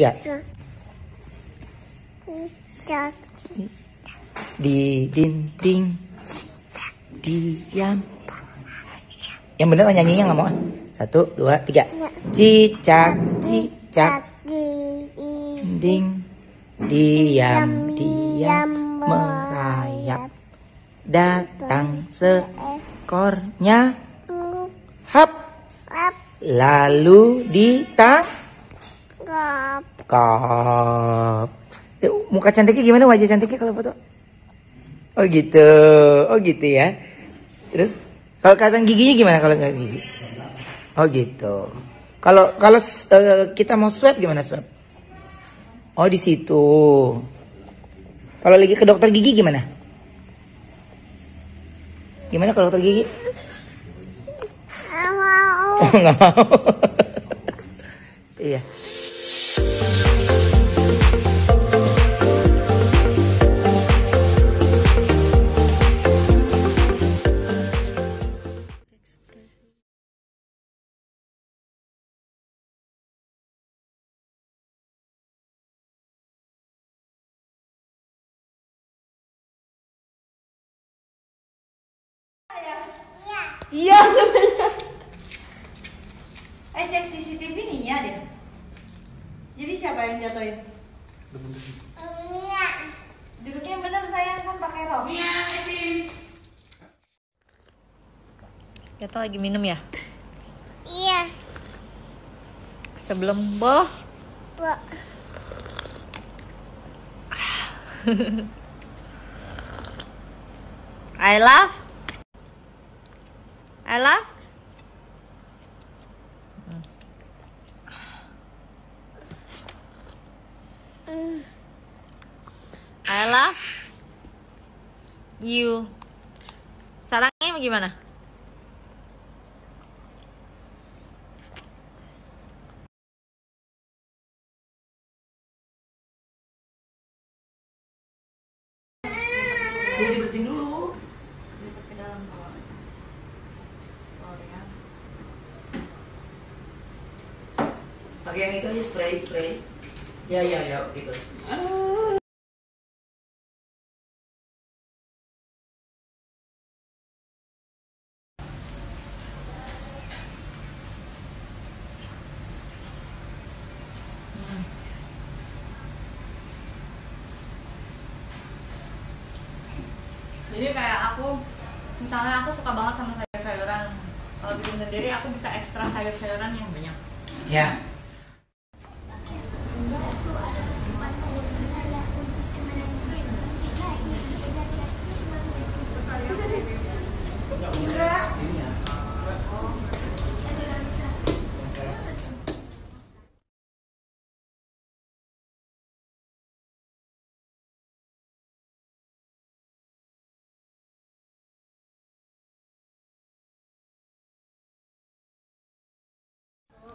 Ya. Cicak. Di dinding diam. Yang bener lah nyanyinya nggak mau. ah. Satu, dua, tiga. Cicak, cicak, Di dinding diam, diam merayap. Datang seekornya, hap, lalu ditangkap. Gap. Eh, muka cantiknya gimana wajah cantiknya kalau foto? Oh gitu, oh gitu ya. Terus kalau kelihatan giginya gimana kalau nggak gigi? Oh gitu. Kalau kalau eh, kita mau swab gimana swab? Oh di situ. Kalau lagi ke dokter gigi gimana? Gimana kalau dokter gigi? Mau. Oh nggak mau. iya. Iya Eh cek CCTV nih ya deh. Jadi siapa yang jatuhin? Iya. Duduknya yang bener sayang kan pakai rok. Iya, Kita lagi minum ya. Iya. Sebelum boh. Bu. I love. I love. I love you. Sarangnya gimana? Jadi bersihin dulu. Pakai yang itu aja spray spray. Ya ya ya gitu. jadi kayak aku misalnya aku suka banget sama sayur-sayuran kalau bikin sendiri aku bisa ekstra sayur-sayuran yang banyak Ya.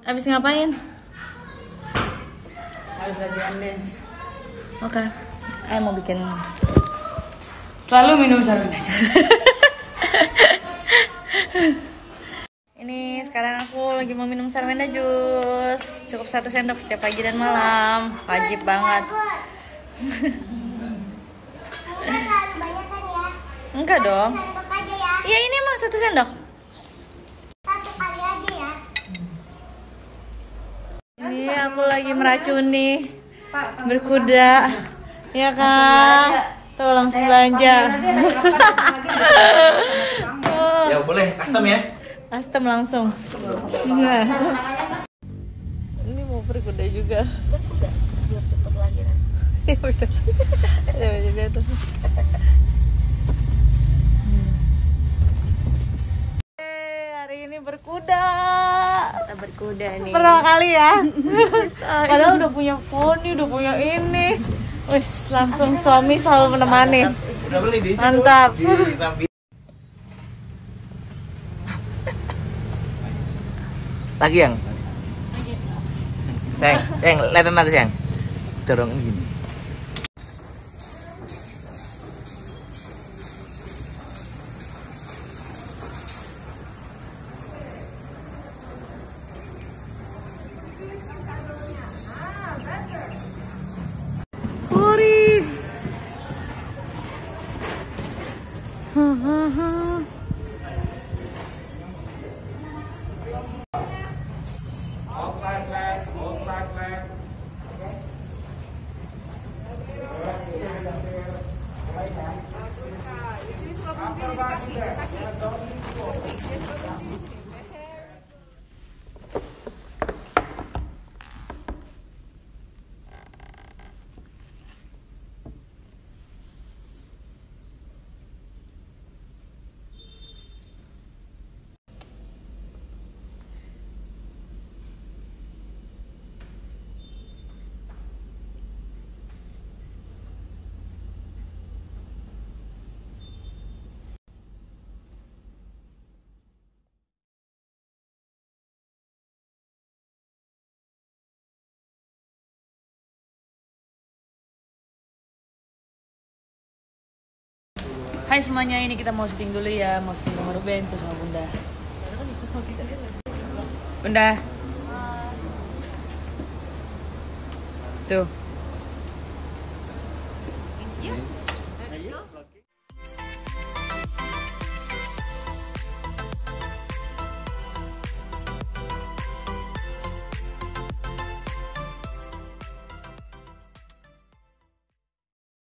Abis ngapain? harus latihan dance Oke. Saya mau bikin selalu minum sarung Ini sekarang aku lagi mau minum sarmenda jus. Cukup satu sendok setiap pagi dan malam. Wajib banget. Kan ya? Enggak dong. Ya. Iya ini emang satu sendok. Satu kali aja ya. Ini aku lagi meracuni berkuda. Ya kan? Tuh langsung belanja. Ya boleh, custom ya. Astem langsung. Nah. Ini mau berkuda juga. Berkuda biar cepet lahiran. Ya udah. Ya udah di atas. Berkuda nih Pertama kali ya. Padahal udah punya poni, udah punya ini. Wis, langsung suami selalu menemani. Udah beli di situ. Mantap. Lagi yang? Teng, teng, lihat mata yang. Dorong gini. Hai semuanya, ini kita mau syuting dulu ya, mau syuting rumah Ruben tuh sama Bunda. Bunda. Tuh,